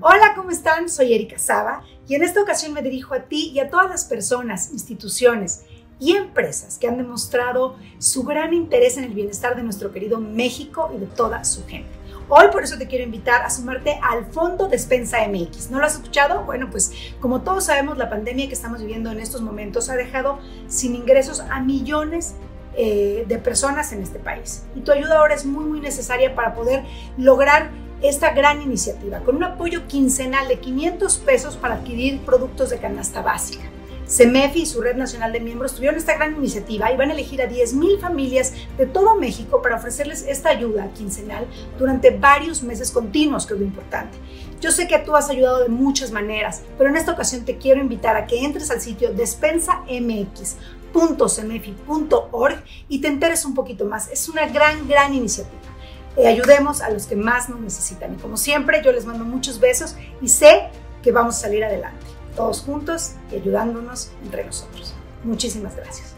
Hola, ¿cómo están? Soy Erika Saba y en esta ocasión me dirijo a ti y a todas las personas, instituciones y empresas que han demostrado su gran interés en el bienestar de nuestro querido México y de toda su gente. Hoy por eso te quiero invitar a sumarte al Fondo Despensa MX. ¿No lo has escuchado? Bueno, pues como todos sabemos, la pandemia que estamos viviendo en estos momentos ha dejado sin ingresos a millones eh, de personas en este país. Y tu ayuda ahora es muy, muy necesaria para poder lograr esta gran iniciativa con un apoyo quincenal de 500 pesos para adquirir productos de canasta básica. CEMEFI y su Red Nacional de Miembros tuvieron esta gran iniciativa y van a elegir a 10.000 familias de todo México para ofrecerles esta ayuda quincenal durante varios meses continuos, que es lo importante. Yo sé que tú has ayudado de muchas maneras, pero en esta ocasión te quiero invitar a que entres al sitio despensamx.cemefi.org y te enteres un poquito más. Es una gran, gran iniciativa. Eh, ayudemos a los que más nos necesitan. Y como siempre, yo les mando muchos besos y sé que vamos a salir adelante, todos juntos y ayudándonos entre nosotros. Muchísimas gracias.